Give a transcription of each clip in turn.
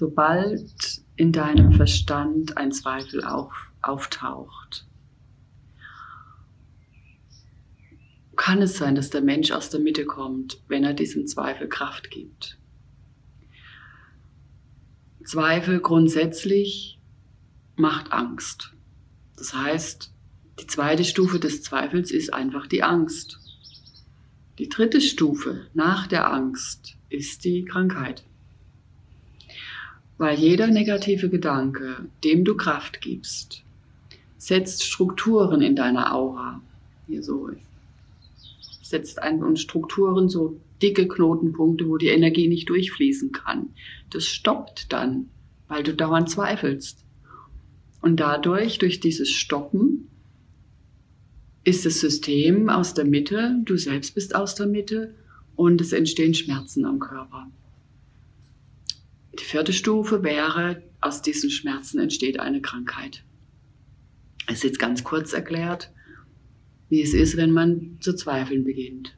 Sobald in deinem Verstand ein Zweifel auf, auftaucht, kann es sein, dass der Mensch aus der Mitte kommt, wenn er diesem Zweifel Kraft gibt. Zweifel grundsätzlich macht Angst. Das heißt, die zweite Stufe des Zweifels ist einfach die Angst. Die dritte Stufe nach der Angst ist die Krankheit. Weil jeder negative Gedanke, dem du Kraft gibst, setzt Strukturen in deiner Aura. Hier so. Setzt ein, Strukturen, so dicke Knotenpunkte, wo die Energie nicht durchfließen kann. Das stoppt dann, weil du dauernd zweifelst. Und dadurch, durch dieses Stoppen, ist das System aus der Mitte, du selbst bist aus der Mitte und es entstehen Schmerzen am Körper. Die vierte Stufe wäre, aus diesen Schmerzen entsteht eine Krankheit. Es ist jetzt ganz kurz erklärt, wie es ist, wenn man zu zweifeln beginnt.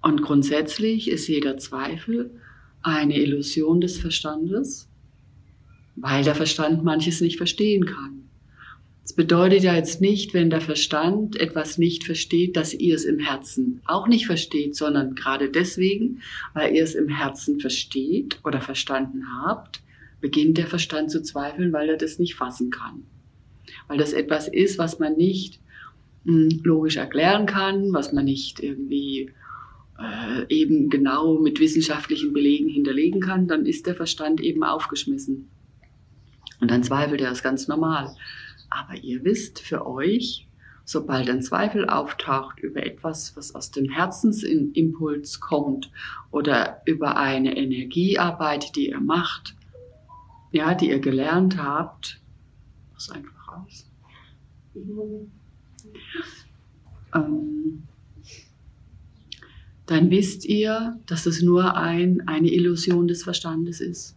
Und grundsätzlich ist jeder Zweifel eine Illusion des Verstandes, weil der Verstand manches nicht verstehen kann. Das bedeutet ja jetzt nicht, wenn der Verstand etwas nicht versteht, dass ihr es im Herzen auch nicht versteht, sondern gerade deswegen, weil ihr es im Herzen versteht oder verstanden habt, beginnt der Verstand zu zweifeln, weil er das nicht fassen kann. Weil das etwas ist, was man nicht hm, logisch erklären kann, was man nicht irgendwie äh, eben genau mit wissenschaftlichen Belegen hinterlegen kann, dann ist der Verstand eben aufgeschmissen. Und dann zweifelt er, das ganz normal. Aber ihr wisst für euch, sobald ein Zweifel auftaucht über etwas, was aus dem Herzensimpuls kommt oder über eine Energiearbeit, die ihr macht, ja, die ihr gelernt habt, was einfach aus. Ähm, dann wisst ihr, dass es nur ein, eine Illusion des Verstandes ist.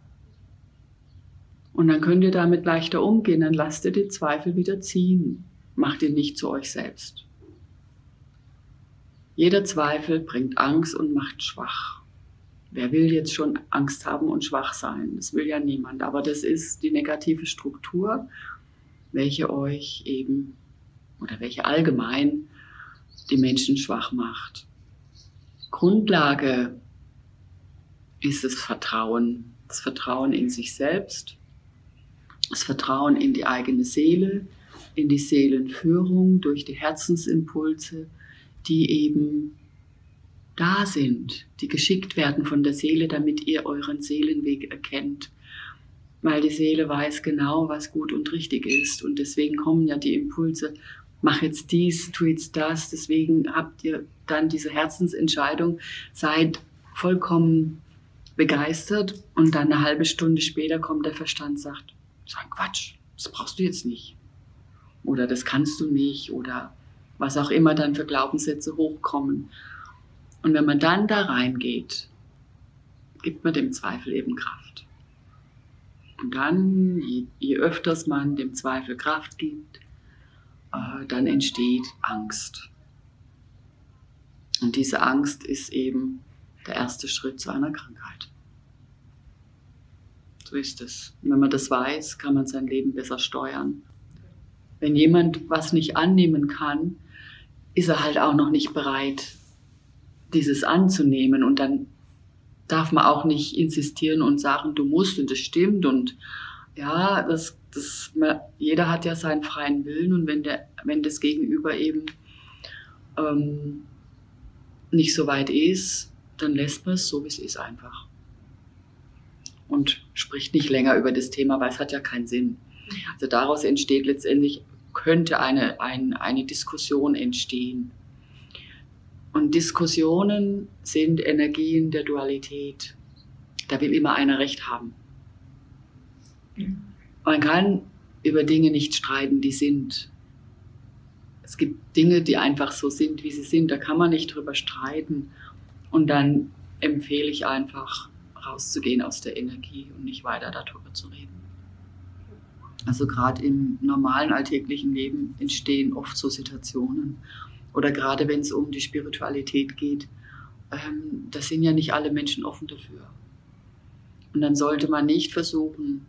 Und dann könnt ihr damit leichter umgehen, dann lasst ihr die Zweifel wieder ziehen. Macht ihn nicht zu euch selbst. Jeder Zweifel bringt Angst und macht schwach. Wer will jetzt schon Angst haben und schwach sein? Das will ja niemand. Aber das ist die negative Struktur, welche euch eben oder welche allgemein die Menschen schwach macht. Grundlage ist das Vertrauen, das Vertrauen in sich selbst, das Vertrauen in die eigene Seele, in die Seelenführung durch die Herzensimpulse, die eben da sind, die geschickt werden von der Seele, damit ihr euren Seelenweg erkennt. Weil die Seele weiß genau, was gut und richtig ist. Und deswegen kommen ja die Impulse, mach jetzt dies, tu jetzt das. Deswegen habt ihr dann diese Herzensentscheidung, seid vollkommen begeistert und dann eine halbe Stunde später kommt der Verstand, sagt, sagen, Quatsch, das brauchst du jetzt nicht. Oder das kannst du nicht. Oder was auch immer dann für Glaubenssätze hochkommen. Und wenn man dann da reingeht, gibt man dem Zweifel eben Kraft. Und dann, je, je öfters man dem Zweifel Kraft gibt, äh, dann entsteht Angst. Und diese Angst ist eben der erste Schritt zu einer Krankheit. So ist es. Wenn man das weiß, kann man sein Leben besser steuern. Wenn jemand was nicht annehmen kann, ist er halt auch noch nicht bereit, dieses anzunehmen. Und dann darf man auch nicht insistieren und sagen, du musst und das stimmt. Und ja, das, das, jeder hat ja seinen freien Willen. Und wenn, der, wenn das Gegenüber eben ähm, nicht so weit ist, dann lässt man es so, wie es ist einfach und spricht nicht länger über das Thema, weil es hat ja keinen Sinn. Also daraus entsteht letztendlich, könnte eine, ein, eine Diskussion entstehen. Und Diskussionen sind Energien der Dualität. Da will immer einer Recht haben. Man kann über Dinge nicht streiten, die sind. Es gibt Dinge, die einfach so sind, wie sie sind. Da kann man nicht drüber streiten. Und dann empfehle ich einfach, rauszugehen aus der Energie und nicht weiter darüber zu reden. Also gerade im normalen alltäglichen Leben entstehen oft so Situationen. Oder gerade wenn es um die Spiritualität geht, ähm, da sind ja nicht alle Menschen offen dafür. Und dann sollte man nicht versuchen,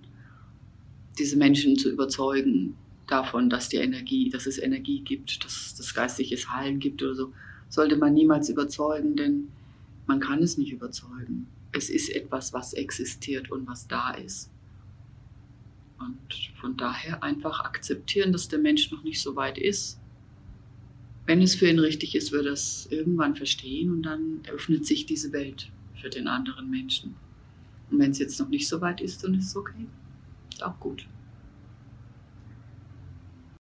diese Menschen zu überzeugen davon, dass die Energie, dass es Energie gibt, dass das geistiges Heilen gibt oder so, sollte man niemals überzeugen, denn man kann es nicht überzeugen. Es ist etwas, was existiert und was da ist. Und von daher einfach akzeptieren, dass der Mensch noch nicht so weit ist. Wenn es für ihn richtig ist, wird er es irgendwann verstehen und dann öffnet sich diese Welt für den anderen Menschen. Und wenn es jetzt noch nicht so weit ist, dann ist es okay. Ist auch gut.